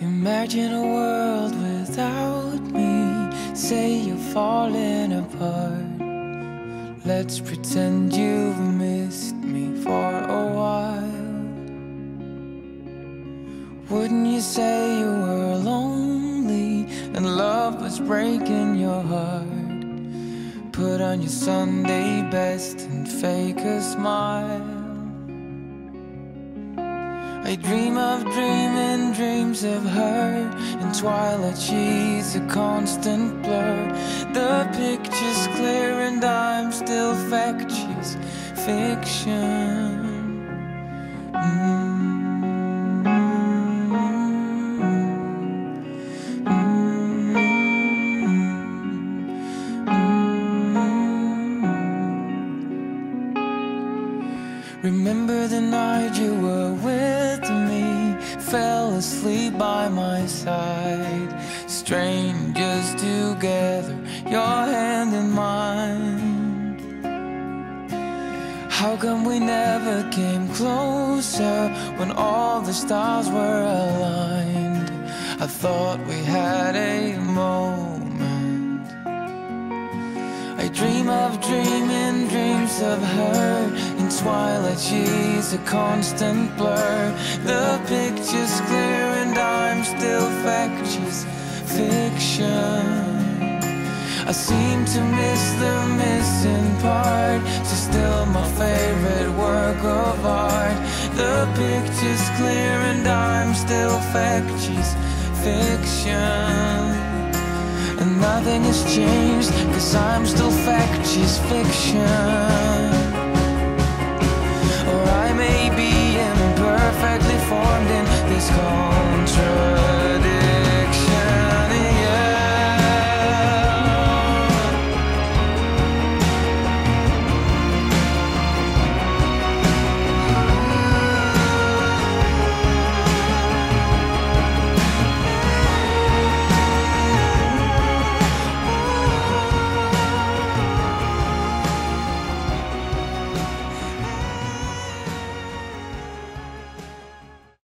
Imagine a world without me. Say you're falling apart. Let's pretend you've missed me for a while. Wouldn't you say you were lonely and love was breaking your heart? Put on your Sunday best and fake a smile. I dream of dreaming dreams of her In twilight. She's a constant blur. The picture's clear and I'm still fact. She's fiction Remember the night you were with me Fell asleep by my side. Strangers together, your hand in mine. How come we never came closer When all the stars were aligned? I thought we had a moment. I dream of dreaming dreams of her twilight she's a constant blur. The picture's clear and I'm still factious fiction. I seem to miss the missing part. She's still my favorite work of art. The picture's clear and I'm still factious fiction. And nothing has changed Cause I'm still fact She's fiction perfectly formed in this contract